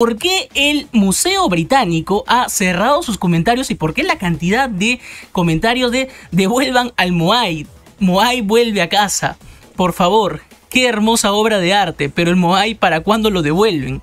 ¿Por qué el Museo Británico ha cerrado sus comentarios y por qué la cantidad de comentarios de devuelvan al Moai? Moai vuelve a casa. Por favor, qué hermosa obra de arte, pero el Moai, ¿para cuándo lo devuelven?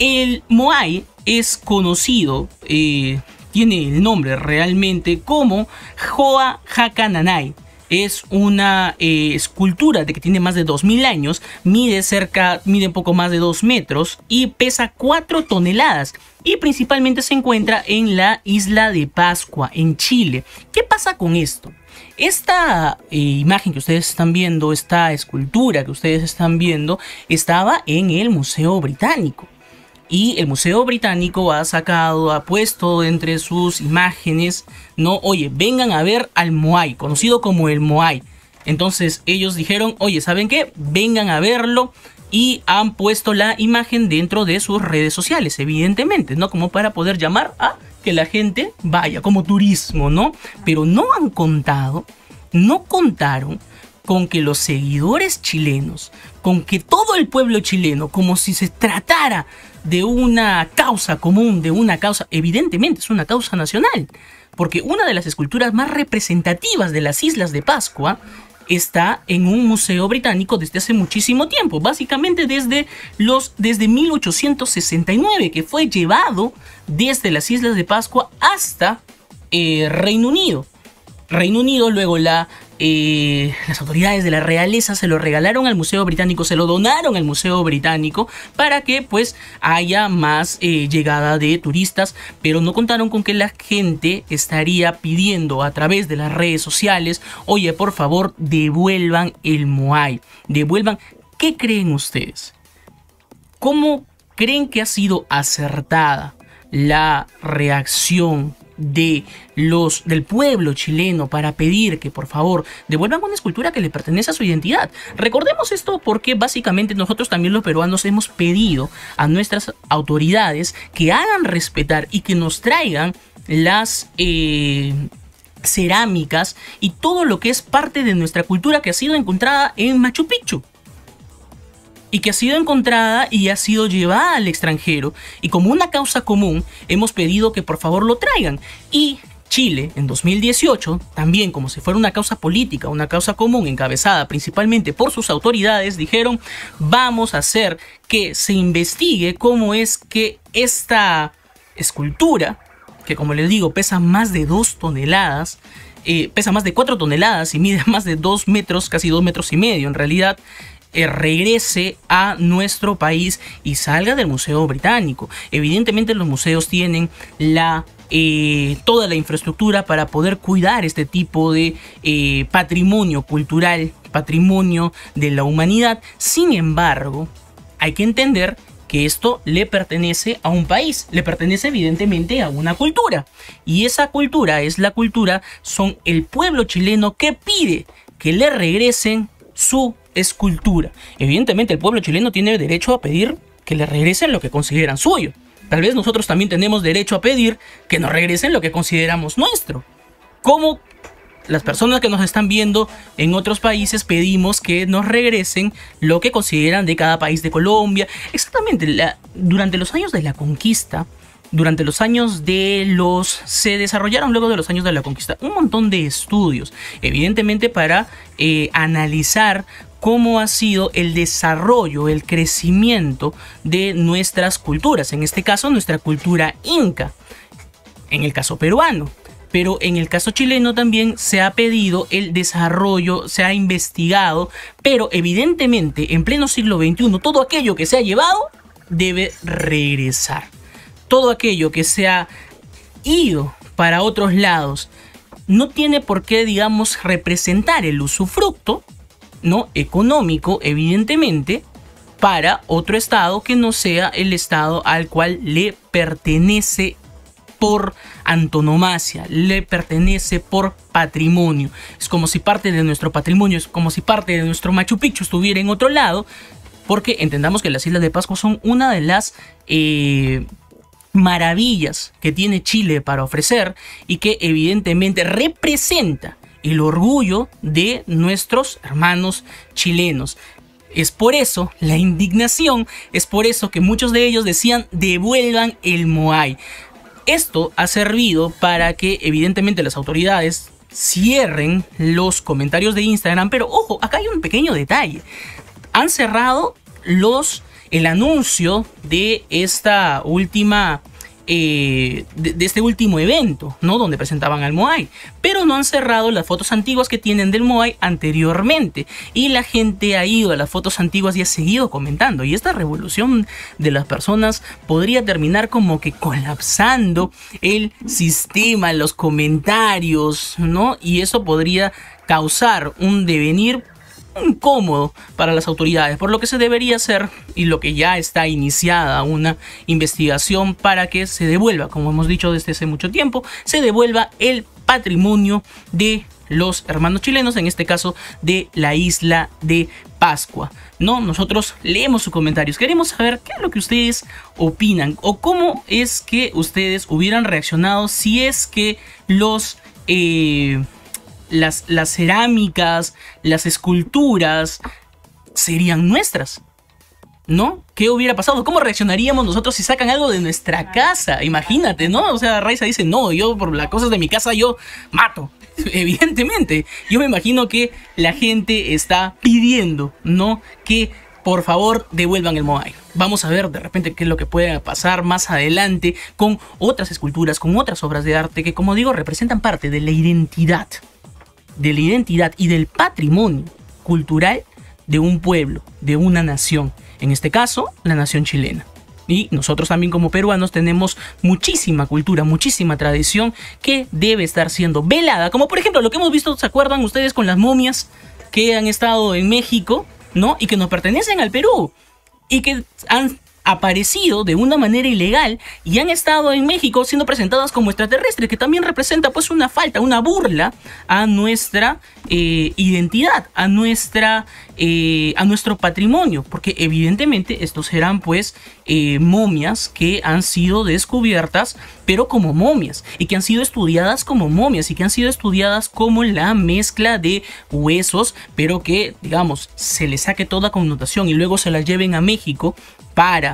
El Moai es conocido, eh, tiene el nombre realmente como Hoa Hakananai es una eh, escultura de que tiene más de 2000 años, mide cerca, mide un poco más de 2 metros y pesa 4 toneladas y principalmente se encuentra en la isla de Pascua, en Chile. ¿Qué pasa con esto? Esta eh, imagen que ustedes están viendo, esta escultura que ustedes están viendo, estaba en el Museo Británico. Y el Museo Británico ha sacado, ha puesto entre sus imágenes, no, oye, vengan a ver al Moai, conocido como el Moai. Entonces ellos dijeron, oye, ¿saben qué? Vengan a verlo y han puesto la imagen dentro de sus redes sociales, evidentemente, ¿no? Como para poder llamar a que la gente vaya, como turismo, ¿no? Pero no han contado, no contaron con que los seguidores chilenos, con que todo el pueblo chileno, como si se tratara de una causa común, de una causa, evidentemente es una causa nacional, porque una de las esculturas más representativas de las Islas de Pascua está en un museo británico desde hace muchísimo tiempo, básicamente desde los desde 1869 que fue llevado desde las Islas de Pascua hasta eh, Reino Unido. Reino Unido luego la las autoridades de la realeza se lo regalaron al Museo Británico, se lo donaron al Museo Británico para que pues haya más eh, llegada de turistas, pero no contaron con que la gente estaría pidiendo a través de las redes sociales, oye, por favor, devuelvan el Moai, devuelvan, ¿qué creen ustedes? ¿Cómo creen que ha sido acertada la reacción de los del pueblo chileno para pedir que por favor devuelvan una escultura que le pertenece a su identidad. Recordemos esto porque básicamente nosotros también los peruanos hemos pedido a nuestras autoridades que hagan respetar y que nos traigan las eh, cerámicas y todo lo que es parte de nuestra cultura que ha sido encontrada en Machu Picchu y que ha sido encontrada y ha sido llevada al extranjero y como una causa común hemos pedido que por favor lo traigan. Y Chile en 2018, también como si fuera una causa política, una causa común encabezada principalmente por sus autoridades, dijeron vamos a hacer que se investigue cómo es que esta escultura, que como les digo pesa más de 2 toneladas, eh, pesa más de 4 toneladas y mide más de 2 metros, casi 2 metros y medio en realidad, eh, regrese a nuestro país y salga del Museo Británico. Evidentemente los museos tienen la eh, toda la infraestructura para poder cuidar este tipo de eh, patrimonio cultural, patrimonio de la humanidad. Sin embargo, hay que entender que esto le pertenece a un país, le pertenece evidentemente a una cultura. Y esa cultura es la cultura, son el pueblo chileno que pide que le regresen su escultura. Evidentemente el pueblo chileno tiene derecho a pedir que le regresen lo que consideran suyo. Tal vez nosotros también tenemos derecho a pedir que nos regresen lo que consideramos nuestro. Como las personas que nos están viendo en otros países pedimos que nos regresen lo que consideran de cada país de Colombia. Exactamente, durante los años de la conquista, durante los años de los... se desarrollaron luego de los años de la conquista un montón de estudios, evidentemente para eh, analizar cómo ha sido el desarrollo, el crecimiento de nuestras culturas, en este caso nuestra cultura inca, en el caso peruano. Pero en el caso chileno también se ha pedido el desarrollo, se ha investigado, pero evidentemente en pleno siglo XXI todo aquello que se ha llevado debe regresar. Todo aquello que se ha ido para otros lados no tiene por qué, digamos, representar el usufructo no económico, evidentemente, para otro estado que no sea el estado al cual le pertenece por antonomasia, le pertenece por patrimonio. Es como si parte de nuestro patrimonio, es como si parte de nuestro Machu Picchu estuviera en otro lado, porque entendamos que las Islas de Pascua son una de las eh, maravillas que tiene Chile para ofrecer y que evidentemente representa el orgullo de nuestros hermanos chilenos. Es por eso la indignación, es por eso que muchos de ellos decían devuelvan el Moai. Esto ha servido para que evidentemente las autoridades cierren los comentarios de Instagram, pero ojo, acá hay un pequeño detalle. Han cerrado los el anuncio de esta última eh, de, este último evento, ¿no? Donde presentaban al Moai. Pero no han cerrado las fotos antiguas que tienen del Moai anteriormente. Y la gente ha ido a las fotos antiguas y ha seguido comentando. Y esta revolución de las personas podría terminar como que colapsando el sistema, los comentarios, ¿no? Y eso podría causar un devenir incómodo para las autoridades, por lo que se debería hacer y lo que ya está iniciada una investigación para que se devuelva, como hemos dicho desde hace mucho tiempo, se devuelva el patrimonio de los hermanos chilenos, en este caso de la isla de Pascua. No, nosotros leemos sus comentarios. Queremos saber qué es lo que ustedes opinan o cómo es que ustedes hubieran reaccionado si es que los eh, las, cerámicas, las esculturas, serían nuestras. ¿No? ¿Qué hubiera pasado? ¿Cómo reaccionaríamos nosotros si sacan algo de nuestra casa? Imagínate, ¿no? O sea, Raiza dice, no, yo por las cosas de mi casa yo mato. Evidentemente, yo me imagino que la gente está pidiendo, ¿no? Que por favor devuelvan el Moai. Vamos a ver de repente qué es lo que puede pasar más adelante con otras esculturas, con otras obras de arte que, como digo, representan parte de la identidad de la identidad y del patrimonio cultural de un pueblo, de una nación, en este caso la nación chilena. Y nosotros también como peruanos tenemos muchísima cultura, muchísima tradición que debe estar siendo velada, como por ejemplo lo que hemos visto, ¿se acuerdan ustedes con las momias que han estado en México, ¿no? Y que nos pertenecen al Perú y que han aparecido de una manera ilegal y han estado en México siendo presentadas como extraterrestres, que también representa pues una falta, una burla a nuestra eh, identidad, a nuestra eh, a nuestro patrimonio, porque evidentemente estos serán pues eh, momias que han sido descubiertas, pero como momias, y que han sido estudiadas como momias, y que han sido estudiadas como la mezcla de huesos, pero que digamos se les saque toda connotación y luego se las lleven a México para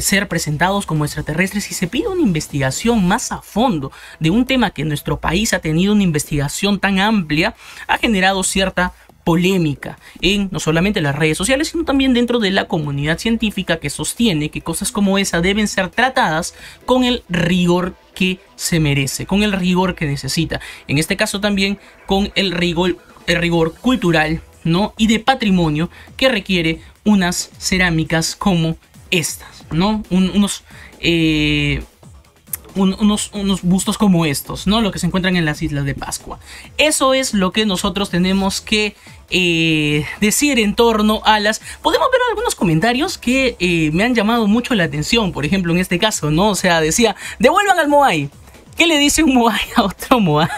ser presentados como extraterrestres y se pide una investigación más a fondo de un tema que nuestro país ha tenido una investigación tan amplia, ha generado cierta polémica en no solamente las redes sociales, sino también dentro de la comunidad científica que sostiene que cosas como esa deben ser tratadas con el rigor que se merece, con el rigor que necesita. En este caso también con el rigor, el rigor cultural ¿no? y de patrimonio que requiere unas cerámicas como estas, ¿no? unos eh, unos, unos bustos como estos, ¿no? Lo que se encuentran en las Islas de Pascua. Eso es lo que nosotros tenemos que eh, decir en torno a las... Podemos ver algunos comentarios que eh, me han llamado mucho la atención, por ejemplo, en este caso, ¿no? O sea, decía, devuelvan al Moai. ¿Qué le dice un Moai a otro Moai?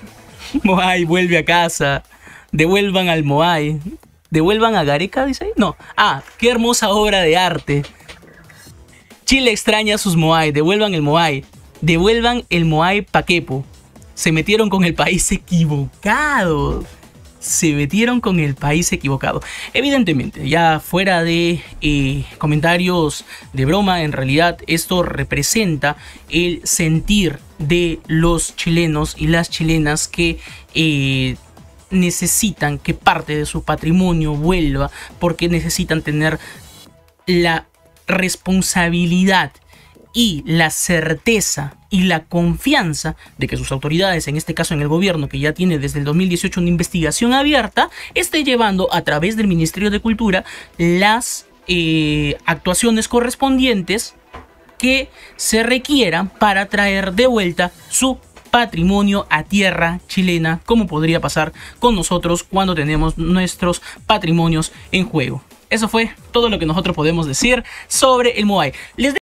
Moai vuelve a casa. Devuelvan al Moai. Devuelvan a Gareca, dice. No. Ah, qué hermosa obra de arte. Chile extraña a sus Moai, devuelvan el Moai. Devuelvan el Moai Paquepo. Se metieron con el país equivocado. Se metieron con el país equivocado. Evidentemente, ya fuera de eh, comentarios de broma, en realidad esto representa el sentir de los chilenos y las chilenas que eh, necesitan que parte de su patrimonio vuelva porque necesitan tener la responsabilidad y la certeza y la confianza de que sus autoridades, en este caso en el gobierno que ya tiene desde el 2018 una investigación abierta, esté llevando a través del Ministerio de Cultura las eh, actuaciones correspondientes que se requieran para traer de vuelta su patrimonio a tierra chilena, como podría pasar con nosotros cuando tenemos nuestros patrimonios en juego. Eso fue todo lo que nosotros podemos decir sobre el Moai. Les